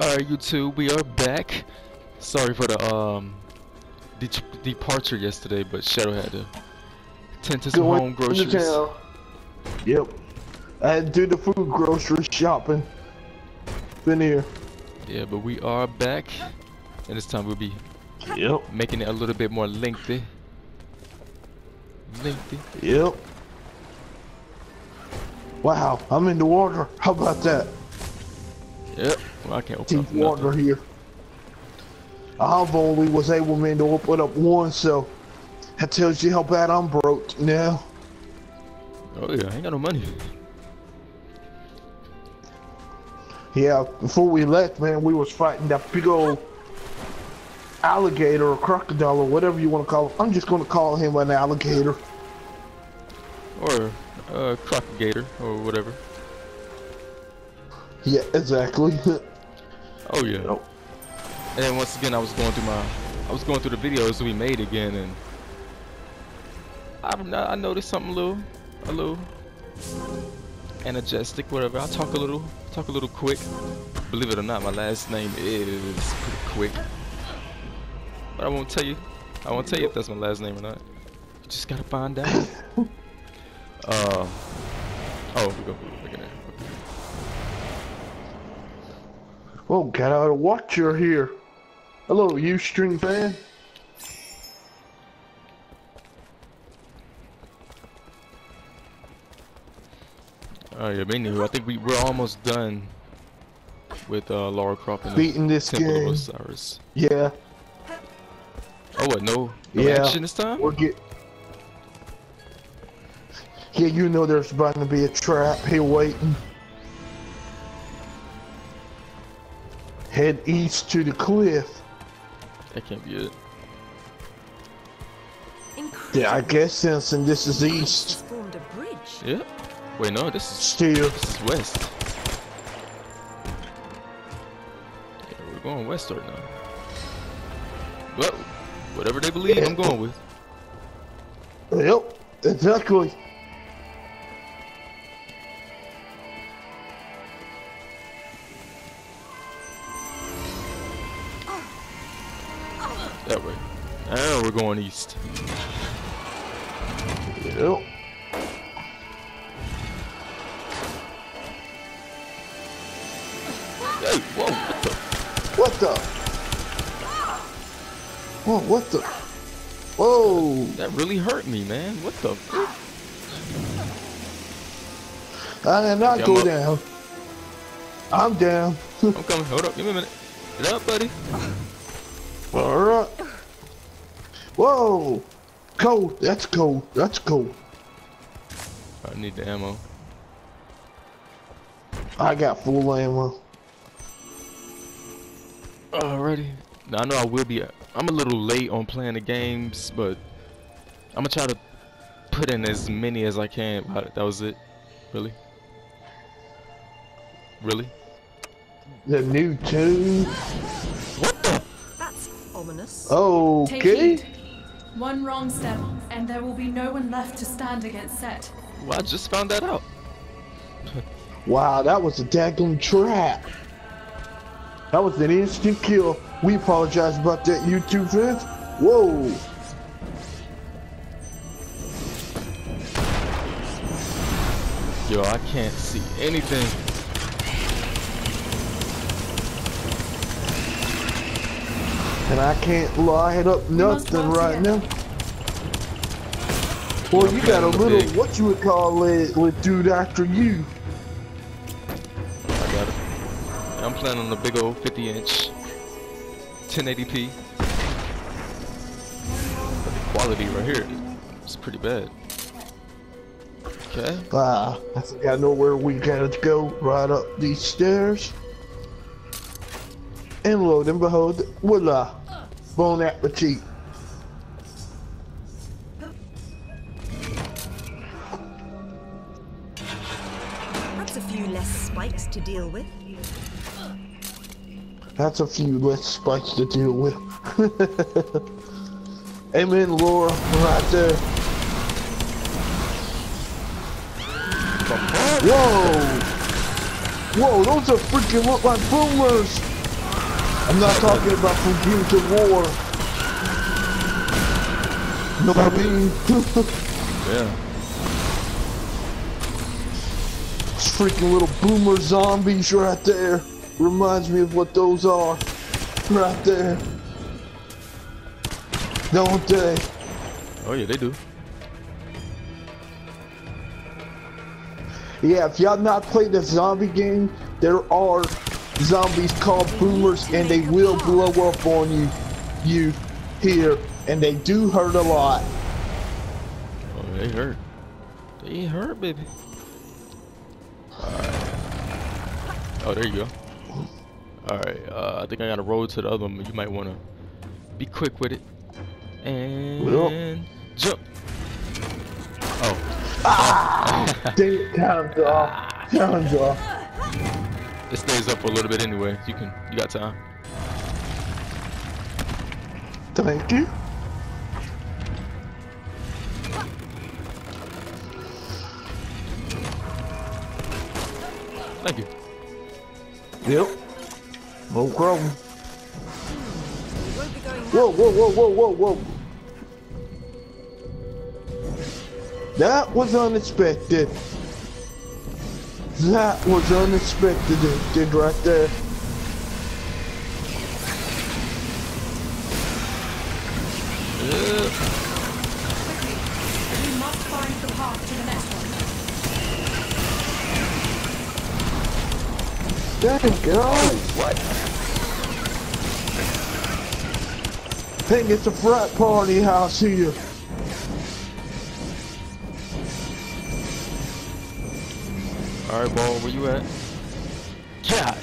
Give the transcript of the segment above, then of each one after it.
Alright, YouTube, we are back. Sorry for the um de departure yesterday, but Shadow had to tend to some Going home groceries. Yep. I had to do the food grocery shopping. Been here. Yeah, but we are back, and this time we'll be Yep. making it a little bit more lengthy. Lengthy. Yep. Wow, I'm in the water. How about that? Yep. Well, I can't open Deep up water nothing. here. I've only was able man to open up one, so that tells you how bad I'm broke now. Oh yeah, I ain't got no money. Yeah, before we left, man, we was fighting that big old alligator or crocodile or whatever you want to call him. I'm just gonna call him an alligator. Or a uh crocagator or whatever. Yeah, exactly. Oh yeah. Nope. And then once again, I was going through my, I was going through the videos we made again, and I, I noticed something a little, a little energetic, whatever. I talk a little, talk a little quick. Believe it or not, my last name is pretty quick. But I won't tell you. I won't tell you if that's my last name or not. You just gotta find out. uh. Oh, we go. Look at that. oh, got out of watcher here. Hello, you string fan. Oh yeah, but anywho, I think we we're almost done with uh, Lara Croft and Beating this Temple game. of Osiris. Yeah, Oh what? No, no Yeah. action this time? we're get. Yeah, you know there's about to be a trap here waiting. Head east to the cliff. That can't be it. Yeah, I guess since and this is east. formed a bridge. Yeah. Wait, no, this is Still, this is west. Yeah, we're going west right now. Well, whatever they believe, I'm going with. yep, exactly. We're going east. Yep. Hey, whoa, what the? What the? Whoa, what the? Whoa! That really hurt me, man. What the? frick? I did not Yeah, go down. I'm down. I'm coming. Hold up. Give me a minute. Get up, buddy. Alright. Whoa! Cold. That's cold. That's cold. I need the ammo. I got full ammo. Alrighty. Now I know I will be. I'm a little late on playing the games, but I'm gonna try to put in as many as I can. Wow, That was it. Really? Really? The new tune. What the? That's ominous. Take Okay. Heed. One wrong step, and there will be no one left to stand against Set. Well, I just found that out. Wow, that was a daggum trap. That was an instant kill. We apologize about that, YouTube fans. Whoa. Yo, I can't see anything. And I can't line up nothing right now. Well, you got a I'm playing little, big. what you would call it, with dude after you. I got it. I'm playing on the big old 50 inch 1080p. But the quality right here is pretty bad. Okay. Ah, I think I know where we gotta go. Right up these stairs. And lo and behold, voila. Bon appetit. That's a few less spikes to deal with. That's a few less spikes to deal with. Amen, Lara, right there. Whoa! Whoa, those are freaking look like boomers! I'm not talking about from of War. Know what I mean? Yeah. Those freaking little boomer zombies right there. Reminds me of what those are. Right there. Don't they? Oh yeah, they do. Yeah, if y'all not played the zombie game, there are zombies called boomers and they will blow up on you, you here, and they do hurt a lot. Oh, they hurt. They hurt, baby. Alright. Oh, there you go. Alright, uh, I think I got a road to the other one, but you might want to be quick with it. And jump. Oh, Dang it, time's off. Time's off. It stays up for a little bit anyway. You can, you got time. Thank you. Thank you. Yep. No problem. We won't be going Whoa, whoa, whoa, whoa, whoa, whoa. That was unexpected. That was unexpected, did right there. Dang, God. What? Think it's a frat party house here. Alright, ball, where you at? Yeah.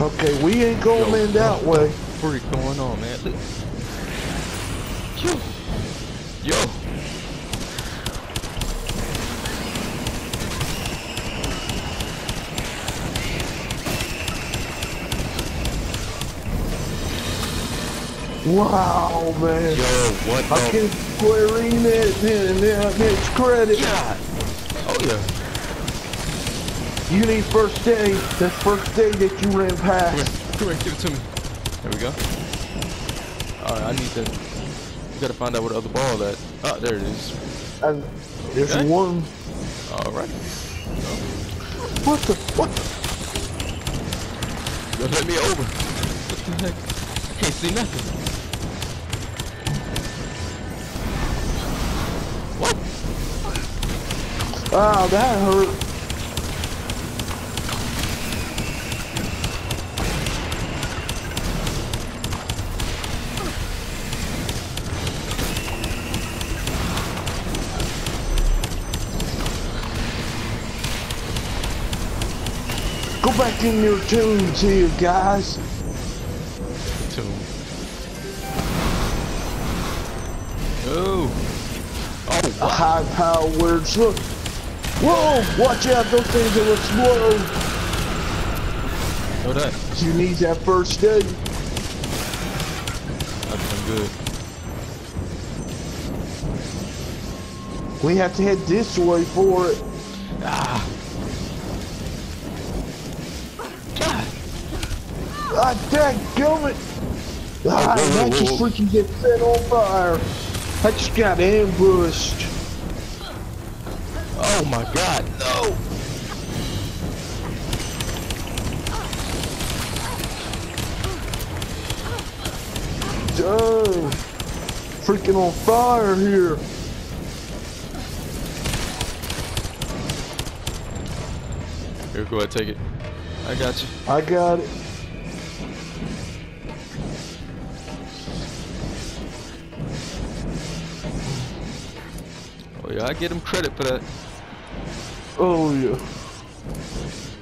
Okay, we ain't going Yo, in that way. Freak going on, man. Look. Yo. Yo. Wow, man. Yo, what I the? can Square Enix and then its credit. Yeah. Oh yeah. You need first aid. That's first aid that you ran Come here. past. Come here. Give it to me. There we go. Alright, I need to. You gotta find out where the other ball at. Oh, there it is. And there's Okay. one. Alright. What the? What? Yo, let me over. What the heck? I can't see nothing. Ah, that hurt. Go back in your tunes here, guys. Two. Oh. Oh, A high power words. Look. Whoa! Watch out, those things will explode. know that. You need that first aid. Been good. We have to head this way for it. Ah. God. Ah, dadgummit! Ah, whoa, whoa, that just freaking get set on fire. I just got ambushed. Oh my God. No. Dang. Freaking on fire here. Here, go ahead, take it. I got you. I got it. Oh yeah, I get him credit for that. Oh, yeah.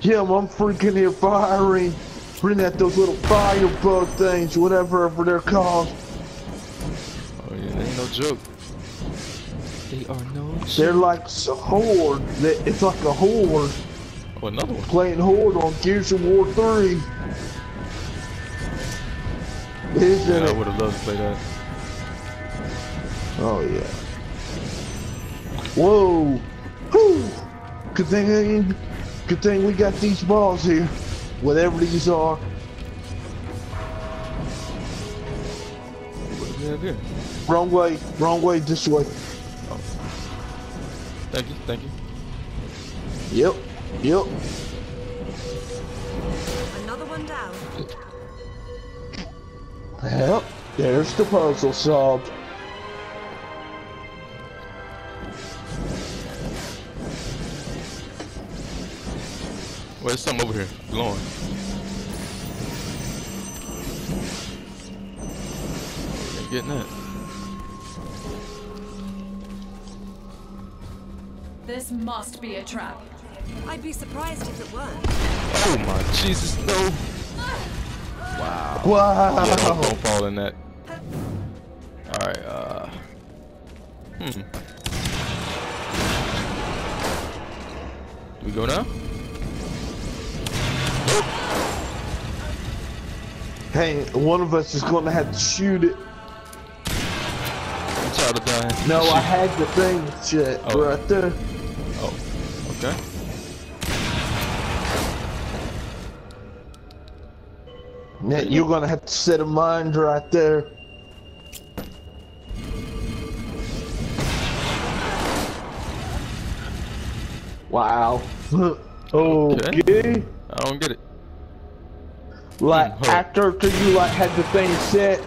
Yeah, I'm freaking here firing. Bring at those little firebug things, whatever ever they're called. Oh yeah, they ain't no joke. They are no They're like a horde. It's like a horde. Oh, another one. Playing horde on Gears of War 3. Isn't Yeah, I would have loved to play that. Oh yeah. Whoa. Whew. Good thing, good thing we got these balls here. whatever these are. What do we have here? Wrong way, wrong way, this way. Oh. Thank you, thank you. Yep, yep. Another one down. Yep, there's the puzzle solved. Well, there's something over here glowing. Ain't getting that. This must be a trap. I'd be surprised if it weren't. Oh my Jesus, no! Wow. Wow. Yeah, don't, don't fall in that. Alright, uh. Hmm. Do we go now? Hey, one of us is gonna have to shoot it. I'm tired of dying. No, I had the thing shit Oh. right there. Oh, okay. Now, you're gonna have to set a mind right there. Wow. okay. I don't get it. Like Hmm, after after you like had the thing set,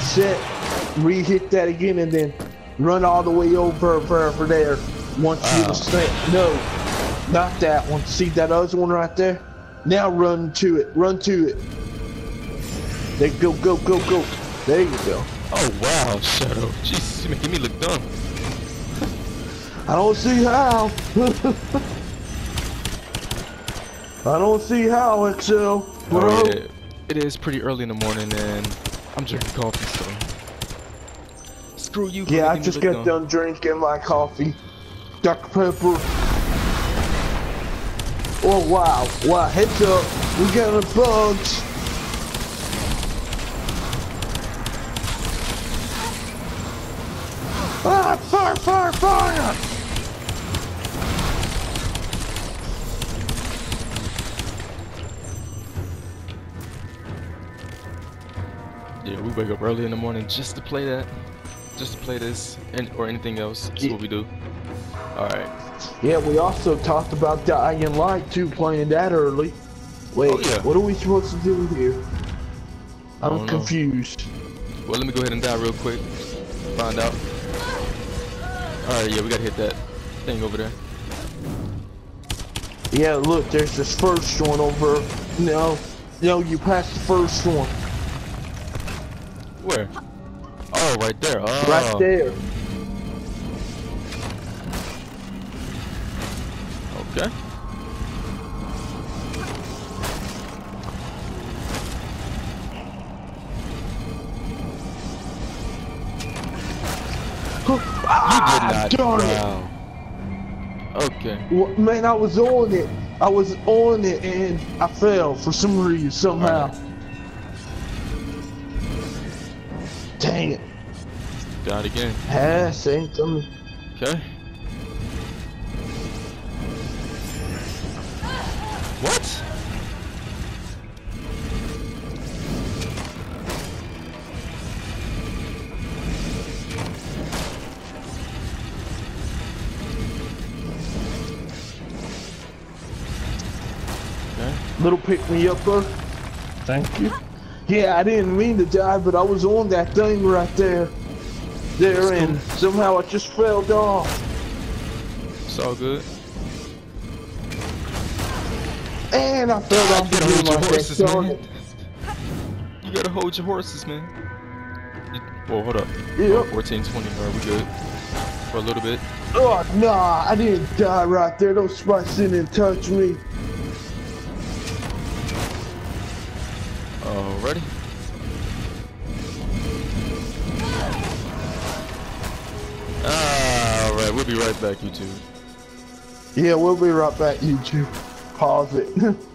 set, re-hit that again, and then run all the way over over, over there. Once you Ah. set, no, not that one. See that other one right there? Now run to it. Run to it. There, go, go, go, go. There you go. Oh wow, Shadow. Jesus, you're making me look dumb. I don't see how. I don't see how, XL. Bro. Oh, yeah. It is pretty early in the morning and I'm drinking coffee, so. Screw you. Yeah, I just got done drinking my coffee. Dr. Pepper. Oh wow, wow, heads up. We got a bugs. Ah, fire, fire, fire! Yeah, we wake up early in the morning just to play that. Just to play this and or anything else. That's what we do. Alright. Yeah, we also talked about Dying Light too, playing that early. Wait, Oh, yeah. what are we supposed to do here? I'm don't know. confused. Well, let me go ahead and die real quick. Find out. Alright, yeah, we gotta hit that thing over there. Yeah, look, there's this first one over. No, no, you passed the first one. Where? Oh, right there. Oh. Right there. Okay. Ah, Did not. it. Wow. Okay. Well, man, I was on it. I was on it and I fell for some reason, somehow. Dang it. Got it again. Yeah, same thing. Okay. What? Okay. Little pick me upper. Thank you. Yeah, I didn't mean to die, but I was on that thing right there. There, and somehow I just fell off. It's all good. And I fell off You gotta hold your horses, man. You gotta hold your horses, man. You, whoa, hold up. Yep. 14, 20, are we good? For a little bit. Oh, nah, I didn't die right there. Those spikes didn't touch me. Be right back, YouTube. Yeah, we'll be right back, YouTube. Pause it.